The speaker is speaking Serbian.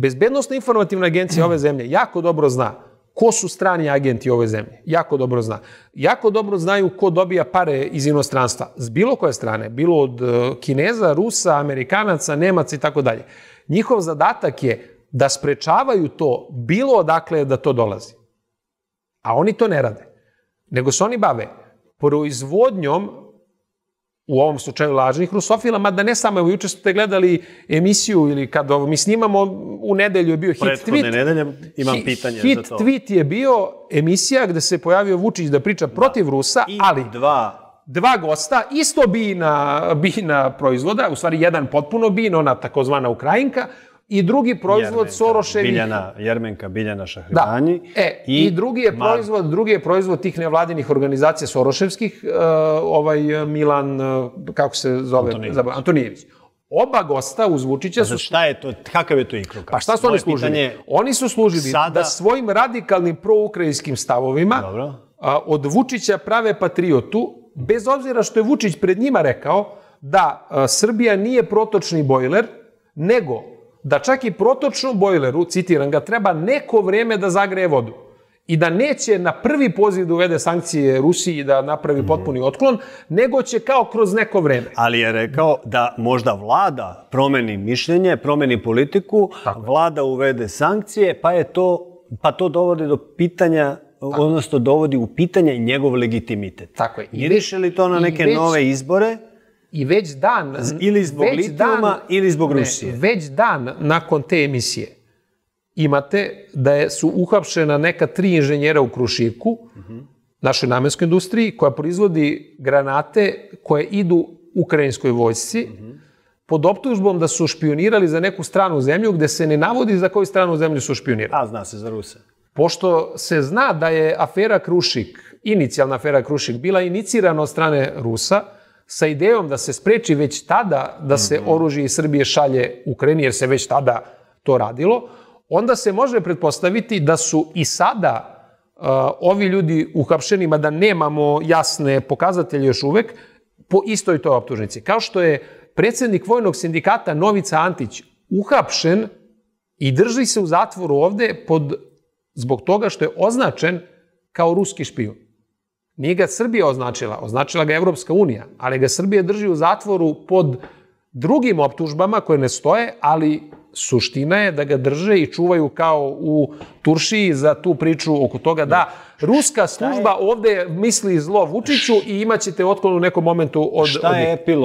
Bezbednostna informativna agencija ove zemlje jako dobro zna ko su strani agenti ove zemlje. Jako dobro zna. Jako dobro znaju ko dobija pare iz inostranstva. S bilo koje strane. Bilo od e, Kineza, Rusa, Amerikanaca, Nemaca i tako dalje. Njihov zadatak je da sprečavaju to bilo odakle da to dolazi. A oni to ne rade. Nego se oni bave proizvodnjom u ovom slučaju lažnih rusofila, mada ne samo, evo juče ste gledali emisiju ili kad ovo, mi snimamo, u nedelju je bio hit Prethodne tweet. nedelje imam Hit- pitanje hit za to. tweet je bio emisija gde se pojavio Vučić da priča protiv Rusa, I ali dva dva gosta, isto bina, bina proizvoda, u stvari jedan potpuno bin, ona takozvana Ukrajinka, i drugi proizvod Jermenka, Soroševih Biljana, Jermenka Biljana Da. Šahridani. E, i, I drugi je Mar- proizvod, drugi je proizvod tih nevladinih organizacija Soroševskih, uh, ovaj uh, Milan, uh, kako se zove? Antonijević. Antonijević. Oba gosta uz Vučića su šta je to, kakav je to ikrok? Pa šta su oni služili? Pitanje, Oni su služili sada- da svojim radikalnim proukrajinskim stavovima Dobro. a, od Vučića prave patriotu, bez obzira što je Vučić pred njima rekao da a, Srbija nije protočni bojler, nego da čak i protočnom bojleru, citiram ga, treba neko vreme da zagreje vodu i da neće na prvi poziv da uvede sankcije Rusiji i da napravi potpuni otklon, nego će kao kroz neko vreme. Ali je rekao da možda vlada promeni mišljenje, promeni politiku, vlada uvede sankcije, pa je to, pa to dovodi do pitanja, odnosno dovodi u pitanje njegov legitimitet. Tako je. I Miriše li to na neke već- nove izbore? I već dan... ili zbog već litijuma ili zbog ne, Rusije. Već dan nakon te emisije imate da je, su uhapšena neka tri inženjera u Krušiku, našoj namenskoj industriji, koja proizvodi granate koje idu ukrajinskoj vojsci, pod optužbom da su špionirali za neku stranu zemlju, gde se ne navodi za koju stranu zemlju su špionirali. A, zna se za Ruse. Pošto se zna da je afera Krušik, inicijalna afera Krušik, bila inicirana od strane Rusa, sa idejom da se spreči već tada da se oružje iz Srbije šalje Ukrajini, jer se već tada to radilo, onda se može pretpostaviti da su i sada uh, ovi ljudi uhapšeni, mada nemamo jasne pokazatelje još uvek, po istoj toj optužnici. Kao što je predsednik vojnog sindikata Novica Antić uhapšen i drži se u zatvoru ovde pod, zbog toga što je označen kao ruski špijun. Nije ga Srbija označila, označila ga Evropska unija, ali ga Srbija drži u zatvoru pod drugim optužbama koje ne stoje, ali suština je da ga drže i čuvaju kao u Turšiji za tu priču oko toga da ruska služba ovde misli zlo Vučiću i imaćete otklon u nekom momentu od... Šta je epilog